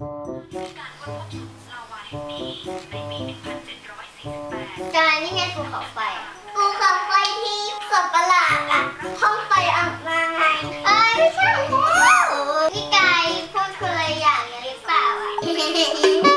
การค้นพบสุสลาวาแห่งนี้ในปี 1748 การนี่ไงภูเขาไฟภูเขาไฟที่สับประหลาดอะห้องไฟออกมาไงเอ้ยไม่ใช่นี่กายพูดคนละอย่างกันหรือเปล่าอะ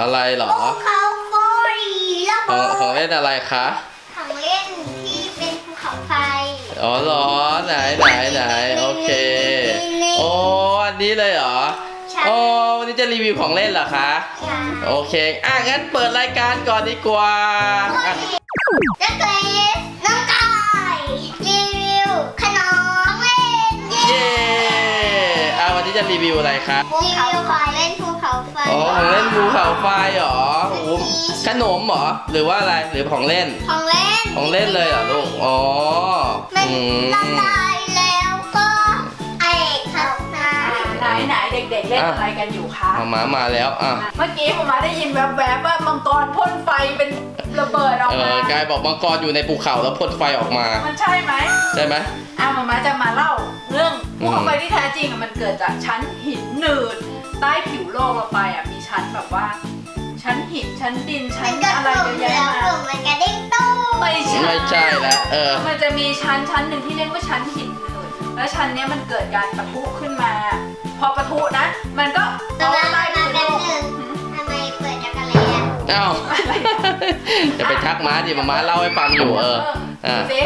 อะไรเหรอภูเขาไฟระของเบิของดเล่นอะไรคะของเล่นที่เป็นภูเขาไฟอ๋อเหรอไหนไหนไหนโอเค โอ้อันนี้เลยเหรอใช่โอ้วันนี้จะรีวิวของเล่นเหรอคะใช่โอเคอะงั้นเปิดรายการก่อนดีกว่าอะเจะเกรซน้องกายรีวิวขนมเล่นเย้อะวันนี้จะรีวิวอะไรคะรีวิวของเล่นภูเขาไฟอ๋อของเล่นภูเขาไฟเหรอโอ้โหขนมเหรอ หรือว่าอะไร หรือของเล่น ของเล่นของเล่นเลยเหรอลูก อ๋อมันอืมละลายแล้วก็ไอ้ขับน้ไหนไหนๆเด็กๆเล่นอะไรกันอยู่คะมามามาแล้ว อะ เมื่อกี้ผมมาได้ยินแวบๆว่ามังกรพ่นไฟเป็นระเบิดออกเอมา อกายบอกมังกรอยู่ในภูเขาแล้วพ่นไฟออกมา มันใช่ไหมใช่ไหม อะมามาจะมาเล่าเรื่องภูเขาไฟที่แท้จริงอะมันเกิดจากชั้นหินหนืด ใต้ผิวโลกเราไปอะมีชั้นแบบว่า ชั้นหินชั้นดินำชั้มันนก็อะไรกลุ่มเยอะแยะแล้วกมาลุ่มมันกระเด้งตู้ไม่ใช่ไม่ใช่แล้วเออมันจะมีชั้นชั้นหนึ่งที่เรียกว่าชั้นหินหนืดแล้วชั้นเนี้ยมันเกิดการปะทุขึ้นมา พอปะทุนะ มันก็มาเอามาใต้มาผิวแป๊โลบกนึงทำไมเปิดจักรเลยอะเอ้าจะไปทักม้าดิมาม้าเล่าให้ฟังอยู่เอออะดูสิ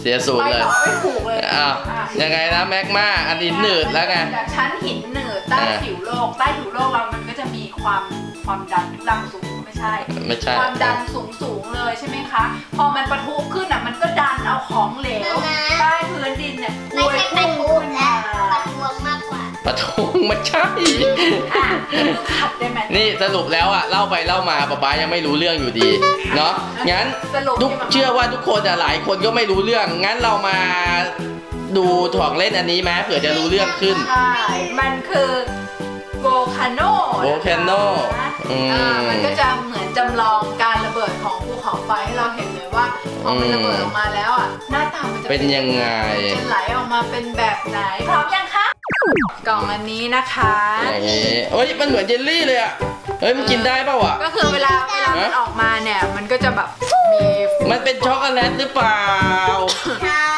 เสียสูตรไปเลยต่อไม่ถูกเลยอ้าวอะยังไงนะแม็กมาอันนี้หนืดแล้วไง จากชั้นหินหนืดใต้อ่า ผิวโลก ใต้ผิวโลกเรามันก็จะมีความความดันทุลังสูงไม่ใช่ ไม่ใช่ ความดันสูงสูงๆเลยใช่ไหมคะ พอมันปะทุขึ้นอะมันก็ดันเอาของเหลว ใต้พื้นดินเนี่ยไม่ใช่ปลาทูขึ้นและมาปลาทวงมาก กว่าปะทงไม่ใช่ อะขัดได้ไหมนี่สรุปแล้วอะเล่าไปเล่ามาป๊าป๊ายังไม่รู้เรื่องอยู่ดีเนาะงั้นสรุปทุกเชื่อว่าทุกคนอะหลายคนก็ไม่รู้เรื่อง งั้นเรามาดูถอกเล่นอันนี้ไหมเผื่อจะรู้เรื่องขึ้น ใช่มันคือโวคาโน Volcano อืม มันก็จะเหมือนจำลองการระเบิดของภูเขาไฟให้เราเห็นเลยว่าพอมันระเบิดออกมาแล้วอะหน้าตามันจะเป็นยังไง จะไหลออกมาเป็นแบบไหน พร้อมยังคะ กล่องอันนี้นะคะอย่างงี้เอ้ยมันเหมือนเจลลี่เลยอะเฮ้ยมันกินได้เปล่าวะก็คือเวลาเวลามันออกมาเนี่ยมันก็จะแบบมีมันเป็นช็อกโกแลตหรือเปล่า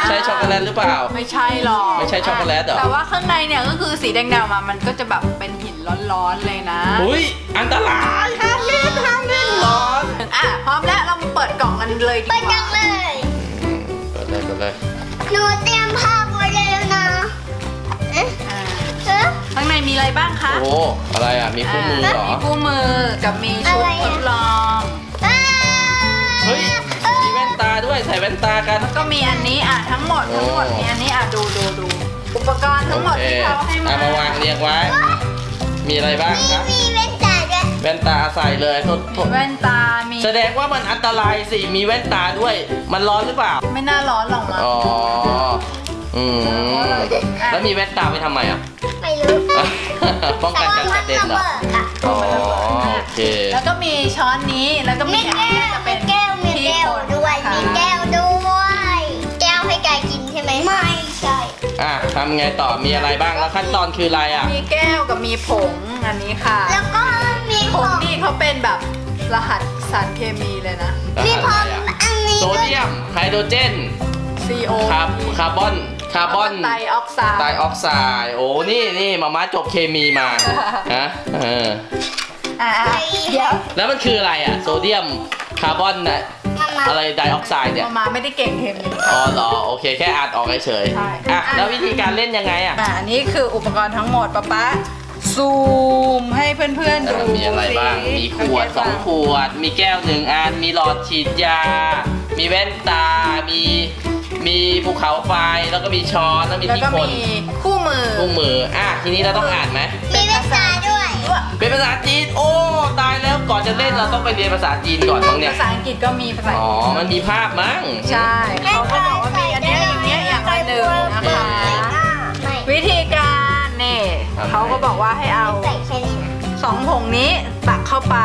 ใช่ช็อกโกแลตหรือเปล่า ไม่ใช่หรอกไม่ใช่ช็อกโกแลตเหรอแต่ว่าข้างในเนี่ยก็คือสีแดงๆมามันก็จะแบบเป็นหินร้อนๆเลยนะอุ้ยอันตรายห้ามเล่นห้ามเล่นร้อนอะพร้อมแล้วเรามาเปิดกล่องกันเลยดีเปิดกจัว่างเลยอืมเปิดเลยเปิดเลยหนูเตรียมผ้าไว้ ข้างในมีอะไรบ้างคะโอ้อะไรอะ มีคู่มือเหรอ มีคู่มือกับมีชุดอะไรทอะดลองอ้าเฮ้ย มีแว่นตาด้วย ใส่แว่นตากัน แล้วก็มีอันนี้อะทั้งหมดทั้งหมดโอ้มีอันนี้อะดูดูดูอุปกรณ์ทั้งหมดโอเคที่เขาให้มาเอามาวางเรียงไว้ มีอะไรบ้างมีครับมีแว่นตาด้วย แว่นตาใส่เลยโทษโทมีษแว่นตา มี แสดงว่ามันอันตรายสิ มีแว่นตาด้วย มันร้อนหรือเปล่า ไม่น่าร้อนหรอกมั้งอ๋อ อืมแล้วมีแว่นตาไปทำไมอะ ไม่รู้ ป้องแต่กันว่าการกมัระนเด็นระเหรอเบิดอะอ๋อโอเค แล้วก็มีช้อนนี้ แล้วก็มีมีอันแก้นี้วจะมีเป็นแก้วมีที่แก้วคนด้วยค่ะมีแก้วด้วย แก้วให้กายกินใช่ไหมไม่ใช่อะทำไงต่อ มีอะไรบ้าง แล้วขั้นตอนคืออะไรอะ มีแก้วกับมีผงอันนี้ค่ะ แล้วก็มีผผงงนี่เขาเป็นแบบรหัสสารเคมีเลยนะ มีผงอะไรอะอันนี้โซเดียม ไฮโดรเจน CO คาร์คาร์บอน คาร์บอนไดออกไซด์ไดออกไซด์โอ้นี่นี่มาม่าจบเคมีมาฮะเอออะเดี๋ยวแล้วมันคืออะไรอะ โซเดียมคาร์บอนนะมาม่าอะไรไดออกไซด์เนี่ยมามาไม่ได้เก่งเคมีอ๋อเหรอโอเคแค่อ่านออกเฉยๆใช่อะแล้ววิธีการเล่นยังไงอะอะอันนี้คืออุปกรณ์ทั้งหมดป๊าป๊าซูมให้เพื่อนๆดูอะมีอะไรบ้างสิมีขวดสองขวด มีแก้วหนึ่งอัน มีหลอดฉีดยา มีแว่นตา มี มีภูเขาไฟแล้วก็มีช้อนแล้วมีแล้วที่ก็คนมีคู่มือคู่มืออะทีนี้เราต้องอ่านไหมมีแว่นตาด้วยเป็นภาษาจีน โอ้ตายแล้วก่อนจะเล่นเราต้องไปเรียนภาษาจีนก่อนมั้งเนี่ยภาษาอังกฤษก็มีภาษาอ๋ออังกฤษมันมีภาพมั้งใช่เขาก็บอกว่ามีอันเนี้ยอย่างเงี้ยอย่างละหนึ่งนะคะไม่วิธีการนี่ำไงเขาก็บอกว่าให้เอาใส่แค่นี้นะสองผงนี้ตักเข้าไป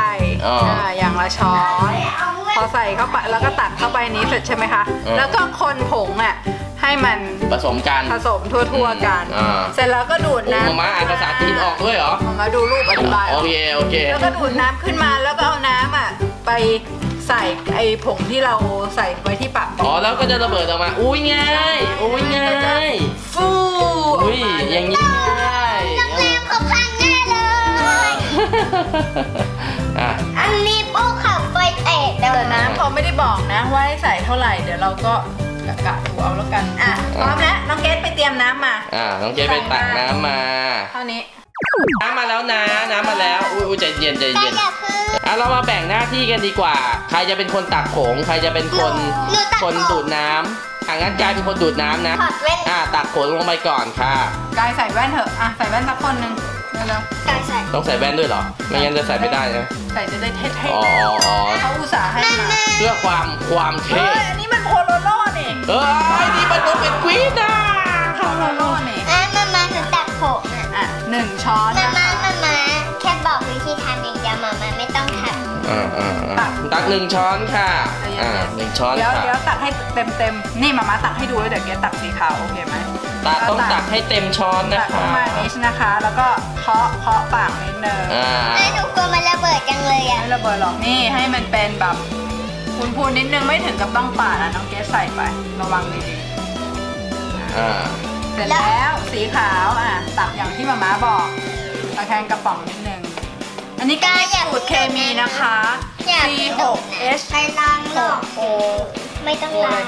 อ๋ออ่าอย่างละช้อนเอาไว้พอใส่เข้าไปแล้วก็ตักเข้าไปนี้เสร็จใช่ไหมคะอืมแล้วก็คนผงอะให้มันผสมกัน ผสมทั่วๆกัน อ่า เสร็จแล้วก็ดูดโอ้น้ำมาม่าอ่านภาษาจีนออกด้วยเหรอมาดูรูปอธิบาย โอเค โอเค แล้วก็ดูดน้ำขึ้นมาแล้วก็เอาน้ำอะไปใส่ไอ้ผงที่เราใส่ไว้ที่ปากอ๋อ แล้วก็จะระเบิดออกมา อุ้ยง่ายอุ้ยง่ายฟูอุ้ยอย่างนี้ง่ายโรงแรมเขาพังแน่เลย อะอันนี้ภูเขาไฟแตกแล้วแต่น้ำเขาไม่ได้บอกนะว่าให้ใส่เท่าไหร่ เดี๋ยวเราก็กะกะดูเอาแล้วกัน อะพร้อมแล้วน้องเกดไปเตรียมน้ำมา อ่าน้องเจ๊ไปตักน้ำมา เท่านี้ น้ำมาแล้วนะ น้ำมาแล้ว อุ้ยอุ้ยใจเย็นใจแต่เย็นอย่าพึ่งอะเรามาแบ่งหน้าที่กันดีกว่า ใครจะเป็นคนตักผงใครจะเป็นคนหนูตักคนผงดูดน้ำอะงั้นกายเป็นคนดูดน้ำนะถอดแว่นอะตักผงลงไปก่อนค่ะ กายใส่แว่นเถอะ อะใส่แว่นสักคนหนึ่ง เร็วกายใส่ต้องใส่แว่นด้วยเหรอ ไม่งั้นจะใส่ไม่ได้นะๆใส่จะได้เท่อ๋ออ๋ออ๋อๆเขาอุตส่าห์ให้มาเพื่อความความเฮ้เท่ยอันนี้มันโพโลโลนี่เอ้ยนี่มันนกเป็นกวีดอะโพโลโลนี่อะมามาหนูตักผมอะอะหนึ่งช้อนมานะมาคะมามาแค่บอกวิธีทำอย่างเดียวมามาไม่ต้องทอ่าอ่าอ่าตักหนึ่งช้อนค่ะอ่าหนึ่งช้อนเดี๋ยวค่ะเดี๋ยวตักให้เต็มเต็มๆนี่มามาตักให้ดูแล้วเดี๋ยวเกดตักสีขาวโอเคไหม ตักต้องตักให้เต็มช้อนนะตักปคะระมาณนี้นะคะ แล้วก็เคาะเคาะปากนิดนึงอ่าำแม่หนูกลัวมันระเบิดจังเลยอะ ไม่ระเบิดหรอกนี่ให้มันเป็นแบบพูนๆนิดนึงไม่ถึงกับต้องปาดนะน้องเกดใส่ไประวังดีอ่าๆเสร็จแล้วสีขาวอะตักอย่างที่มาม่าบอกตะแคงกระป๋องนิดนึงอันนี้ก็เป็นสูตรเคมีนะคะ อย่า C6H ไปล้างหรอก 6O ไม่ต้องล้าง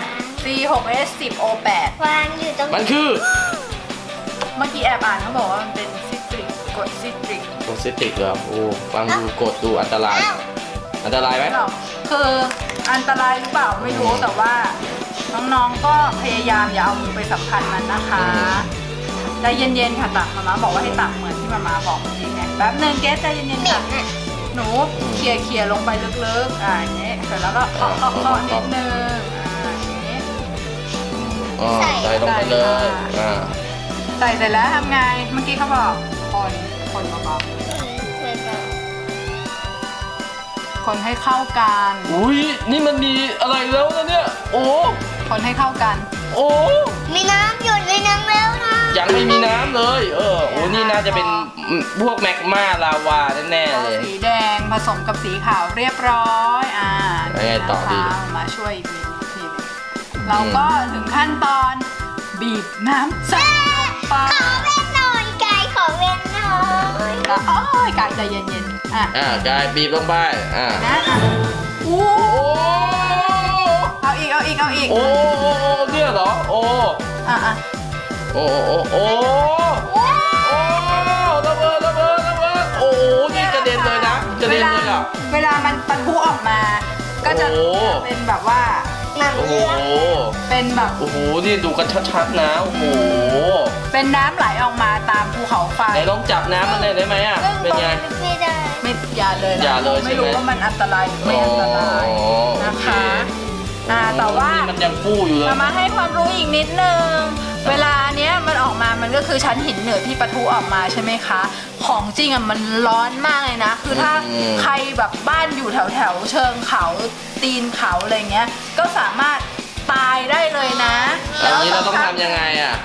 C6H 10O8 วางอยู่ตรงมันคือเมื่อกี้แอบอ่านเขาบอกว่ามันเป็นซิตริกกรดซิตริกโอซิติกเหรอโอ้ฟังดูกดดูอันตราย อ้าวอันตรายไหมไม่หรอกคืออันตรายหรือเปล่าไม่รู้แต่ว่า น้องๆก็พยายามอย่าเอามือไปสัมผัสมันนะคะใจเย็นๆค่ะตักมาม่าบอกว่าให้ตักเหมือนที่มาม่าบอกจริงไงแป๊บหนึงเกสใจเย็นเหม็ๆนค่ะอะหนูเขี่ยเขี่ยลงไปลึกๆ อ่าอย่างนี้เสร็จแล้วก็เคาะเคาะเคาะนิดนึงอ่าอย่างนี้ อ๋อใส่ลงไปเลยอ่าใส่เสร็จแล้วทำไง เมื่อกี้เขาบอก คน คนเบาๆคนให้เข้ากัน อุ้ยนี่มันมีอะไรแล้วนะเนี่ย โอ้ คนให้เข้ากัน โอ้ มีน้ำหยุดมีน้ำแล้วนะยังไม่มีน้ำเลย เออ โอ้ นี่น่าจะเป็นพวกแมกมาลาวาแน่ๆเลย สีแดงผสมกับสีขาวเรียบร้อย อ่าแล้วไงต่อดีนะคะมาช่วยอีกนิดทีหนึง เราก็ถึงขั้นตอนบีบน้ำใส่ลงไปขอเว้นหน่อยไก่ขอเว้นหน่อยอะโอ้ยกายใจเย็นๆอะอ่ากายบีบลงไปอ่านะอะอู้โอ้เอาอีกเอาอีกเอาอีกโอ้โอ้โอ้เนี่ยเหรอโอ้อะอะโอ้โอ้โอ้โอ้ระเบิดระเบิดระเบิดโอ้โหนี่กระเด็นเลยนะกระเด็นเลยอะเวลามันปะทุออกมา ก็จะโอ้เป็นแบบว่า น้ำโอ้โห เลือดเป็นแบบ โอ้โห นี่ดูกันชัดๆนะ โอ้โห เป็นน้ำไหลออกมาตามภูเขาไฟ ไหนลองจับน้ำมันเลยได้ไหมอะ ซึ่งเป็นไง ไม่ได้ไม่อย่าเลยนะอย่าเลยไม่รู้ใช่ไหมว่ามันอันตรายหรือไม่อันตรายอ๋อนะคะโอเคอ่าแต่ว่านี่มันยังฟูอยู่เลย มามาให้ความรู้อีกนิดนึง เวลา เนี้ยมันออกมามันก็คือชั้นหินเหนือที่ปะทุออกมาใช่ไหมคะ ของจริงอะมันร้อนมากเลยนะ คือถ้าอืมใครแบบบ้านอยู่แถวแถวๆเชิงเขาตีนเขาอะไรเงี้ย ก็สามารถตายได้เลยนะอันนี้เราต้องทำยังไงอะ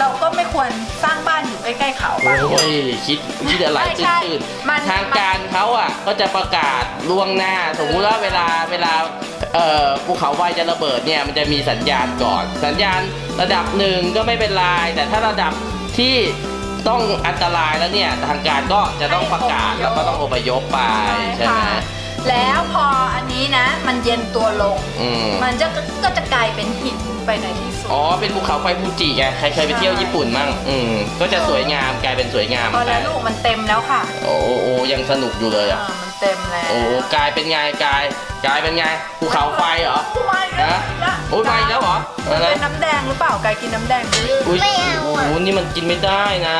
เราก็ไม่ควรสร้างบ้านอยู่ใกล้ๆเขาบ้างโอ้ยคิดคิดอะไรใช่ใช่ตื่นมัน ๆทางการเขาอะก็จะประกาศล่วงหน้า สมมุติว่าเวลาเวลาเอ่อภูเขาไฟจะระเบิดเนี่ยมันจะมีสัญญาณก่อน สัญญาณระดับหนึ่งก็ไม่เป็นไรแต่ถ้าระดับที่ต้องอันตรายแล้วเนี่ยทางการก็จะต้องประกาศแล้วก็ต้องอพยพไปใช่ไหม ค่ะ แล้วพออันนี้นะ มันเย็นตัวลง อืม มันจะก็จะกลายเป็นหินไปในที่สุด อ๋อ เป็นภูเขาไฟฟูจิไง ใครเคยไปเที่ยวญี่ปุ่นมั่ง อืม ก็จะสวยงามกลายเป็นสวยงามพอไปแล้วลูกมันเต็มแล้วค่ะโอ้โอ้โอ้ยังสนุกอยู่เลยอะ อ่ามันเต็มแล้วโอ้กลายเป็นไงกลายกลายเป็นไงภูเขาไฟเหรอโอ้ยแล้วฮะโอ้ยมาอีกแล้วเหรอมันอะไรเป็นน้ำแดงหรือเปล่ากายกินน้ำแดงดิอุ้ยไม่เอาโอ้อะโหนี่มันกินไม่ได้นะ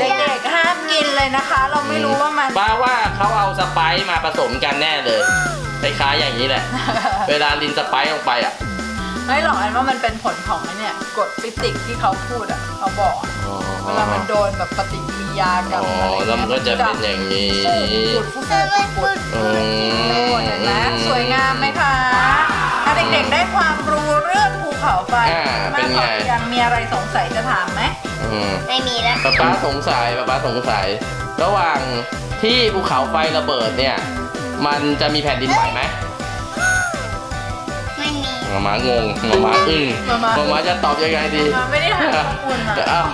เด็กๆห้าม กินเลยนะคะ เราไม่รู้ว่ามันป้าว่าเขาเอาสไปซ์มาผสมกันแน่เลยคล้ายๆอย่างนี้แหละ เวลาลินสไปซ์ลงไปอะ ไม่หรอกอันว่ามันเป็นผลของไอ้เนี่ยกรดฟิสิกส์ที่เขาพูดอะเขาบอกอะอ๋อเวลามันโดนแบบปฏิกิริยากับอ๋ออะไรแล้วมันก็จะเป็นอย่างนี้ ปุดปุดปุดปุดอืมโอ้เห็นไหมสวยงามไหมคะถ้าเด็กๆได้ความรู้เรื่องภูเขาไฟอ่าเป็มานกไงพอยังมีอะไรสงสัยจะถามไหม อืมไม่มีแล้วป๊าป๊าสงสัยป๊าป๊าสงสัย ระหว่างที่ภูเขาไฟระเบิดเนี่ย มันจะมีแผ่นดินไหวไหมไม่มีหมาม้างงหมาม้าอึ้งหมาม้าจะตอบยังไงดีมาไม่ได้หาข้อมูลมาอ้าว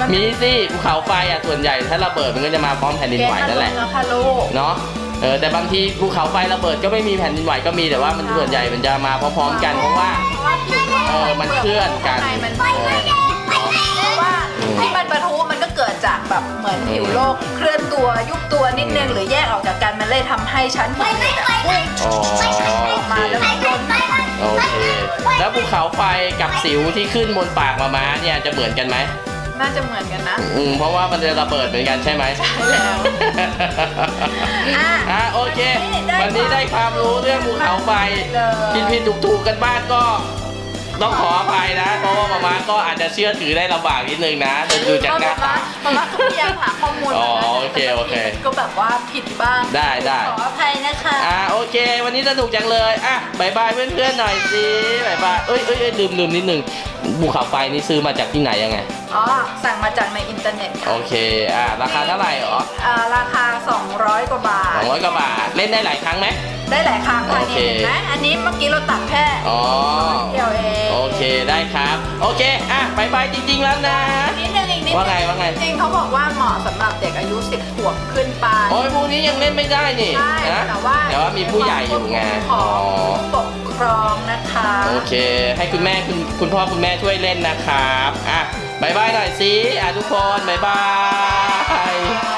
มันมีสิภูเขาไฟอะส่วนใหญ่ถ้าระเบิดมันก็จะมาพร้อมแผ่นดินไหวนั่นแหละเกณฑ์อารมณ์แล้วค่ะลูกเนาะเออแต่บางทีภูเขาไฟระเบิดก็ไม่มีแผ่นดินไหวก็มีแต่ว่ามันส่วนใหญ่มันจะมาพร้อมๆกันเพราะว่าเออมันเคลื่อนกัน แบบเหมือนผิวโลกเคลื่อนตัวยุบตัวนิดนึงหรือแยกออกจากกันมันเลยทำให้ชั้นหินเนี่ยพุ่งอ๋ออโออกมาเคแล้วมันโดนโอเค แล้วภูเขาไฟกับสิวที่ขึ้นบนปากมาม้าเนี่ยจะเหมือนกันไหมน่าจะเหมือนกันนะอืมเพราะว่ามันจะระเบิดเหมือนกันใช่ไหมใช่แล้ว อะ อะโอเค วันนี้ได้ความรู้เรื่องภูเขาไฟเลยผิดผิดถูกถูกๆกันบ้างก็ ต้องขออภัยนะ เพราะว่ามาม่าก็อาจจะเชื่อถือได้ลำบากนิดนึงนะ ดูจากหน้าตามาม่าก็พยายามหาข้อมูลอ๋อมานะโอเคโอเค ก็แบบว่าผิดบ้าง ได้ได้ขออภัยนะคะ อ่าโอเค วันนี้สนุกจังเลย อะ bye bye เพื่อนๆหน่อยสิ bye bye เอ้ยเอ้ยเอ้ยลืมลืมนิดนึงภูเขาไฟนี่ซื้อมาจากที่ไหนยังไง อ๋อ สั่งมาจากในอินเทอร์เน็ตโอค่ะ อ่า ราคาเท่าไหร่หรออ่าราคา 200 กว่าบาทสองร้อยกว่าบาท เล่นได้หลายครั้งไหม ได้หลายครั้งค่ะโอนี่เคเห็นไหมอันนี้เมื่อกี้เราตัดแค่อ๋อเดียวเองโอเค ได้ครับ โอเค อะบายบายจริง ๆ แล้วนะนิดนึงอีกนิดว่าไงว่าไง จริงๆเขาบอกว่าเหมาะสำหรับเด็กอายุ 10 ขวบขึ้นไป โอ้ยพวกนี้ยังเล่นไม่ได้นี่ใช่นะแต่ว่าแต่ว่ามีผู้ใหญ่อยู่ไงขอ๋อองผู้ปกครองนะคะ โอเค ให้คุณแม่คุณคุณพ่อคุณแม่ช่วยเล่นนะครับ อะ บายบายหน่อยสิอะทุกคนบายบาย